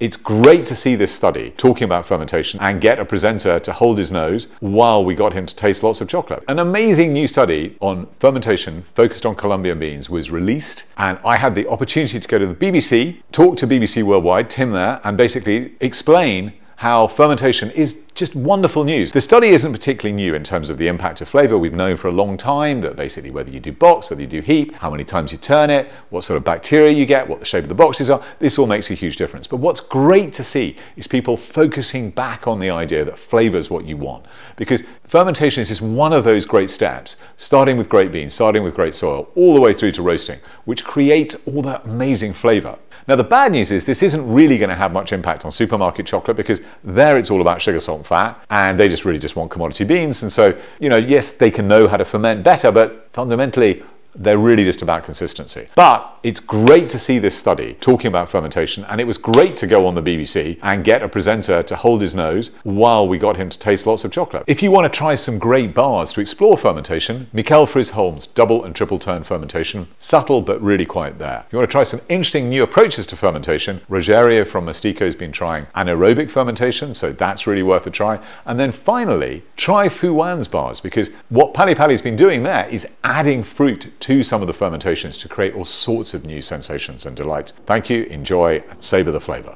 it's great to see this study talking about fermentation and get a presenter to hold his nose while we got him to taste lots of chocolate. An amazing new study on fermentation focused on Colombian beans was released, and I had the opportunity to go to the BBC, talk to BBC Worldwide, Tim there, and basically explain how fermentation is just wonderful news. The study isn't particularly new in terms of the impact of flavour. We've known for a long time that basically whether you do box, whether you do heap, how many times you turn it, what sort of bacteria you get, what the shape of the boxes are, this all makes a huge difference. But what's great to see is people focusing back on the idea that flavour is what you want. Because fermentation is just one of those great steps, starting with great beans, starting with great soil, all the way through to roasting, which creates all that amazing flavour. Now, the bad news is this isn't really going to have much impact on supermarket chocolate because there it's all about sugar, salt, fat, and they just really just want commodity beans. And so, you know, yes, they can know how to ferment better, but fundamentally, they're really just about consistency. But it's great to see this study talking about fermentation, and it was great to go on the BBC and get a presenter to hold his nose while we got him to taste lots of chocolate. If you want to try some great bars to explore fermentation, Mikkel Friis Holm's double and triple turn fermentation, subtle but really quite there. If you want to try some interesting new approaches to fermentation, Rogerio from Mastico has been trying anaerobic fermentation, so that's really worth a try. And then finally, try Fu Wan's bars because what Pali Pali's been doing there is adding fruit to some of the fermentations to create all sorts of new sensations and delights. Thank you, enjoy, and savor the flavor.